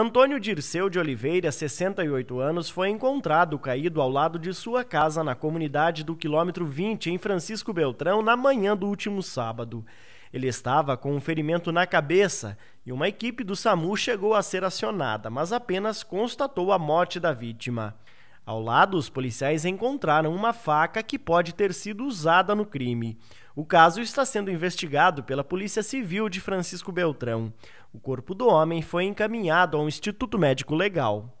Antônio Dirceu de Oliveira, 68 anos, foi encontrado caído ao lado de sua casa na comunidade do quilômetro 20, em Francisco Beltrão, na manhã do último sábado. Ele estava com um ferimento na cabeça e uma equipe do SAMU chegou a ser acionada, mas apenas constatou a morte da vítima. Ao lado, os policiais encontraram uma faca que pode ter sido usada no crime. O caso está sendo investigado pela Polícia Civil de Francisco Beltrão. O corpo do homem foi encaminhado ao Instituto Médico Legal.